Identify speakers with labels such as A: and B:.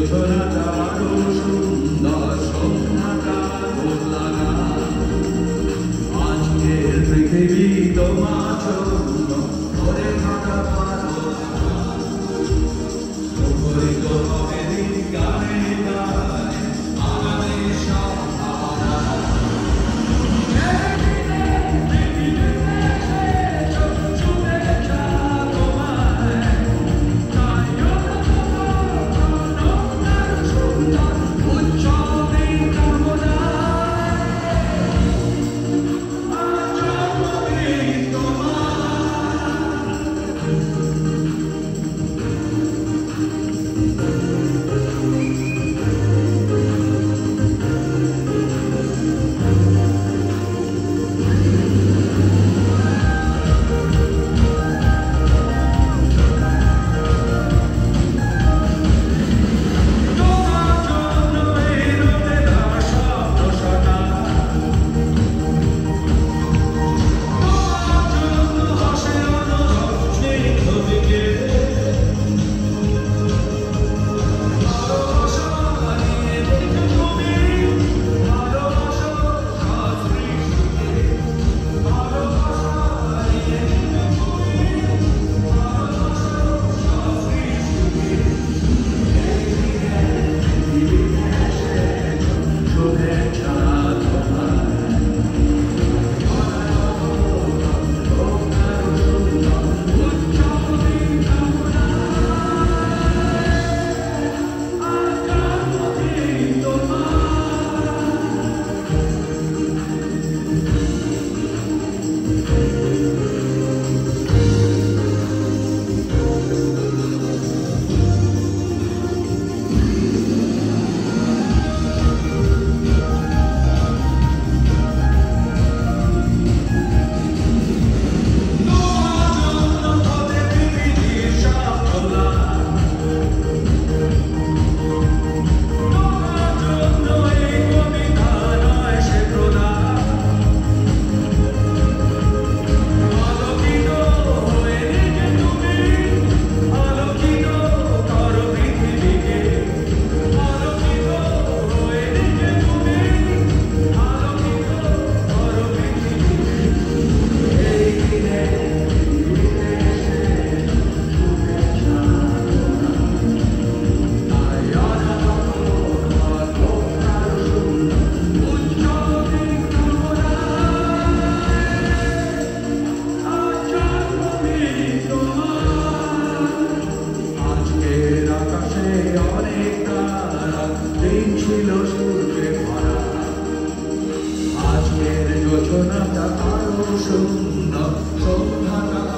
A: যোজনাটা আরও সুন্দর সন্ধ্যাটা বদলানা আজকের পৃথিবী তোমার আজকের যোজনাটা আরো সুন্দর সন্ধ্যা